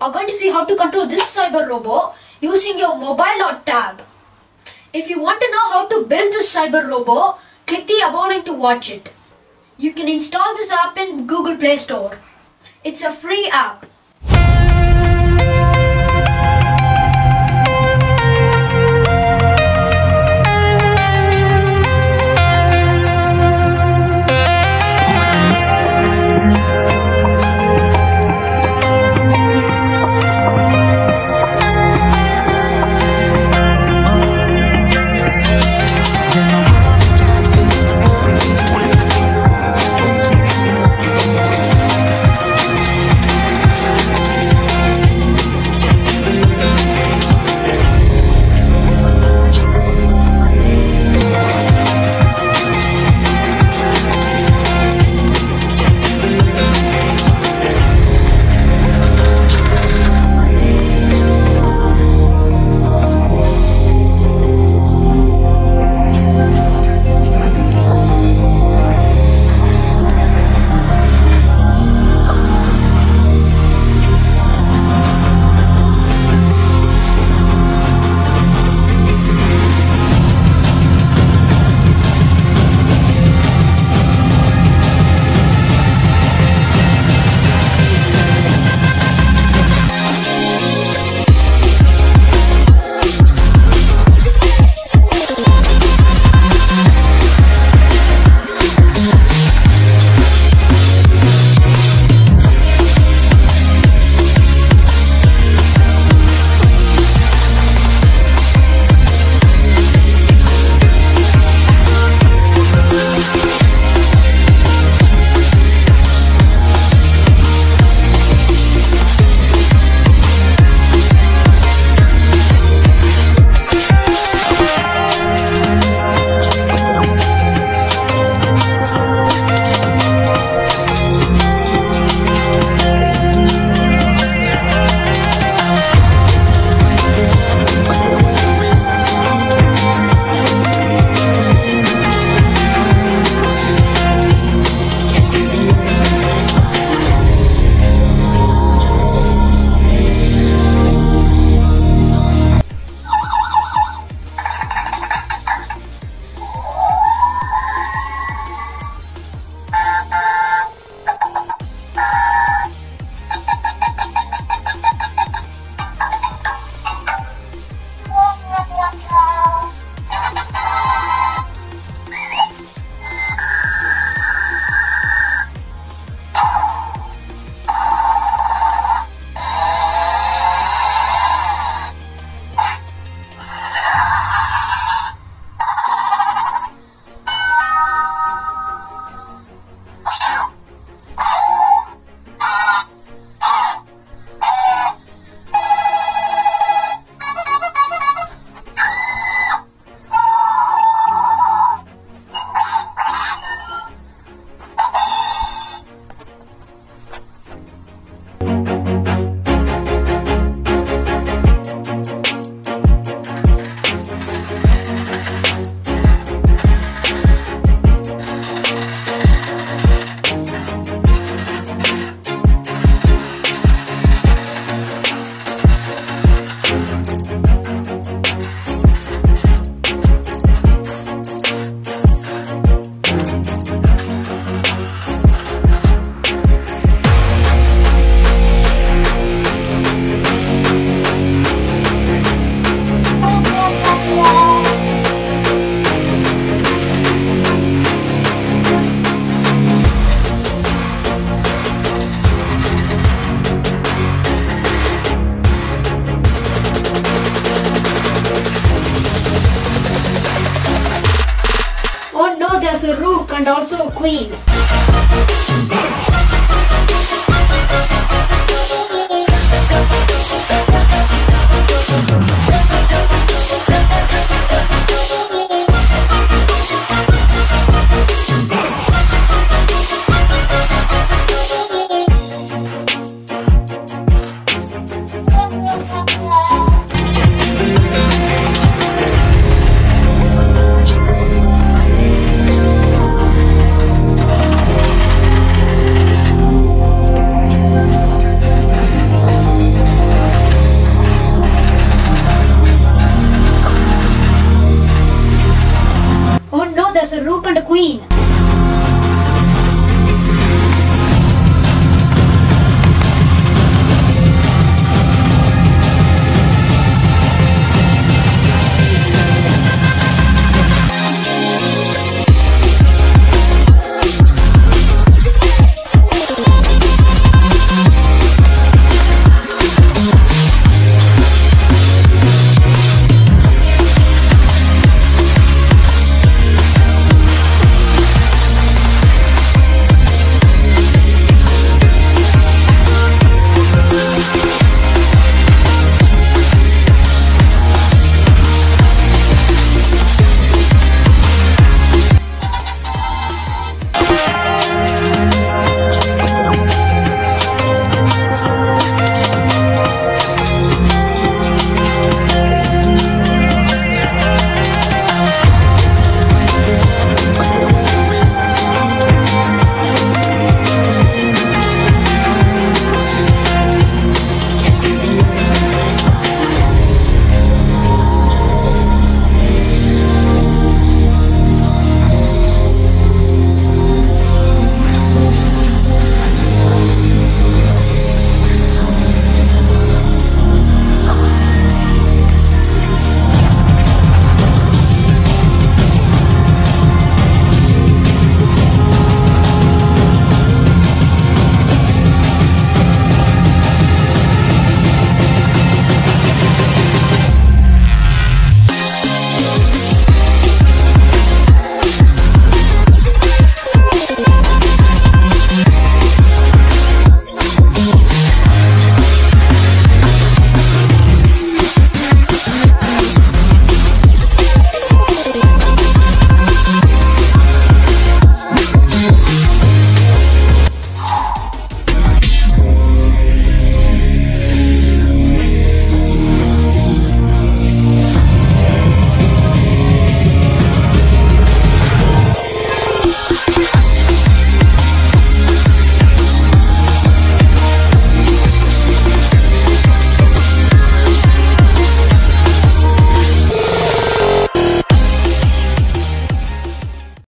are going to see how to control this cyber robo using your mobile or tab. If you want to know how to build this cyber robo, click the above link to watch it. You can install this app in Google Play Store. It's a free app. There's a rook and also a queen. as a rook and a queen.